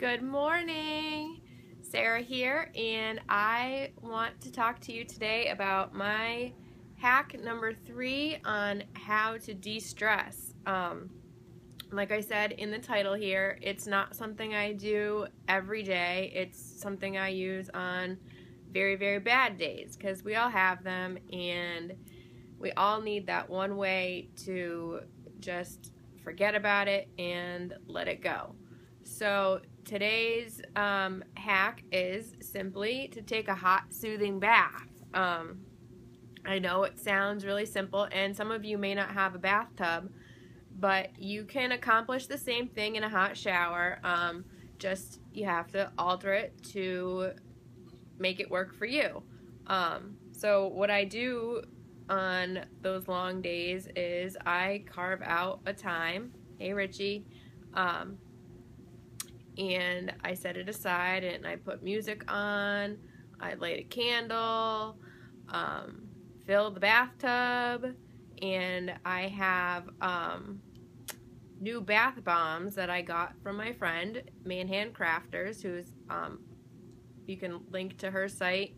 Good morning. Sara here, and I want to talk to you today about my hack number three on how to de-stress. Um, like I said in the title here, it's not something I do every day. It's something I use on very, very bad days because we all have them and we all need that one way to just forget about it and let it go. So today's um, hack is simply to take a hot soothing bath. Um, I know it sounds really simple and some of you may not have a bathtub, but you can accomplish the same thing in a hot shower. Um, just you have to alter it to make it work for you. Um, so what I do on those long days is I carve out a time. Hey Richie. And I set it aside and I put music on. I light a candle, um, fill the bathtub, and I have um, new bath bombs that I got from my friend Manhand Crafters, who's um, you can link to her site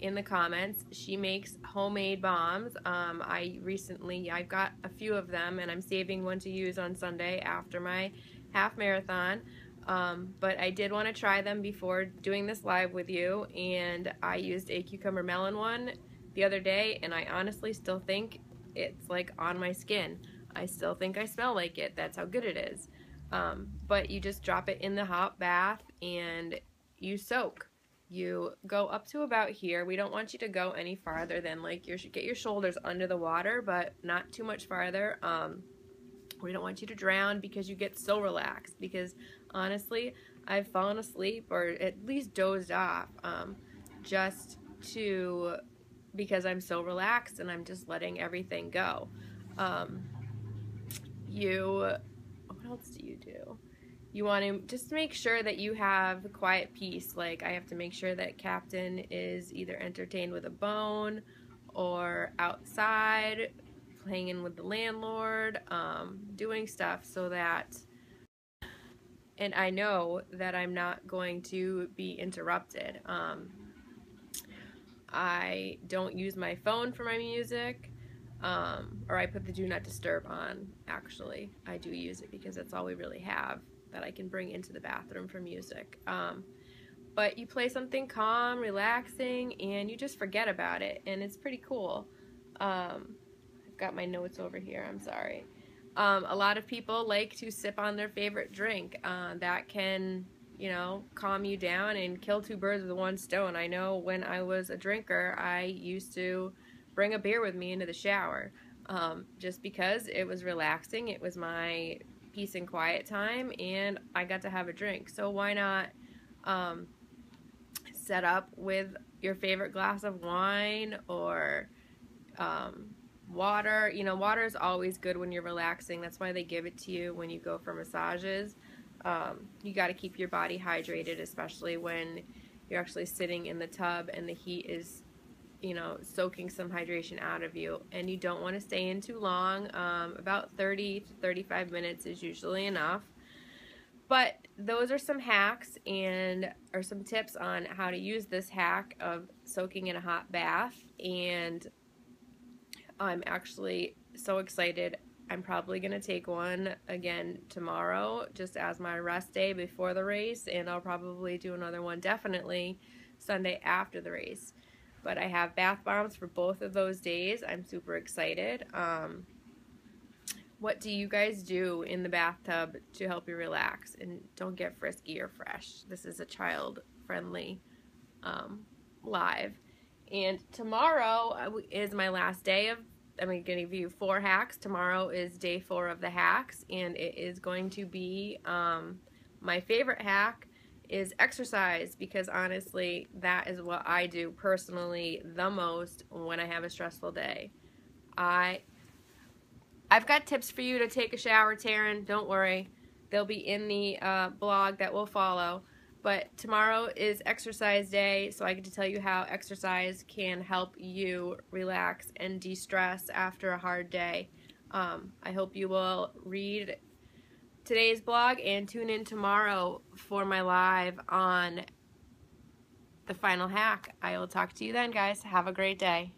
in the comments. She makes homemade bombs. Um, I recently I've got a few of them, and I'm saving one to use on Sunday after my half marathon. Um, but I did want to try them before doing this live with you, and I used a cucumber melon one the other day, and I honestly still think it's like on my skin. I still think I smell like it. That's how good it is. Um, but you just drop it in the hot bath and you soak. You go up to about here. We don't want you to go any farther than like your get your shoulders under the water, but not too much farther. Um, we don't want you to drown because you get so relaxed. Because honestly, I've fallen asleep or at least dozed off um, just to because I'm so relaxed and I'm just letting everything go. Um, you, what else do you do? You want to just make sure that you have quiet peace. Like I have to make sure that Captain is either entertained with a bone or outside playing in with the landlord, um, doing stuff so that and I know that I'm not going to be interrupted. Um, I don't use my phone for my music, um, or I put the do not disturb on, actually. I do use it because that's all we really have that I can bring into the bathroom for music. Um, but you play something calm, relaxing, and you just forget about it, and it's pretty cool. Um, got my notes over here, I'm sorry. Um, a lot of people like to sip on their favorite drink. Uh, that can, you know, calm you down and kill two birds with one stone. I know when I was a drinker, I used to bring a beer with me into the shower um, just because it was relaxing. It was my peace and quiet time, and I got to have a drink. So why not um, set up with your favorite glass of wine or um, water. You know, water is always good when you're relaxing. That's why they give it to you when you go for massages. Um, you got to keep your body hydrated, especially when you're actually sitting in the tub and the heat is, you know, soaking some hydration out of you. And you don't want to stay in too long. Um, about 30 to 35 minutes is usually enough. But those are some hacks and or some tips on how to use this hack of soaking in a hot bath and I'm actually so excited. I'm probably going to take one again tomorrow just as my rest day before the race and I'll probably do another one definitely Sunday after the race. But I have bath bombs for both of those days. I'm super excited. Um, what do you guys do in the bathtub to help you relax and don't get frisky or fresh? This is a child friendly um, live. And tomorrow uh, is my last day of I'm going to give you four hacks. Tomorrow is day four of the hacks, and it is going to be um, my favorite hack is exercise because honestly, that is what I do personally the most when I have a stressful day. I I've got tips for you to take a shower, Taryn. Don't worry. They'll be in the uh, blog that will follow. But tomorrow is exercise day, so I get to tell you how exercise can help you relax and de-stress after a hard day. Um, I hope you will read today's blog and tune in tomorrow for my live on the final hack. I will talk to you then, guys. Have a great day.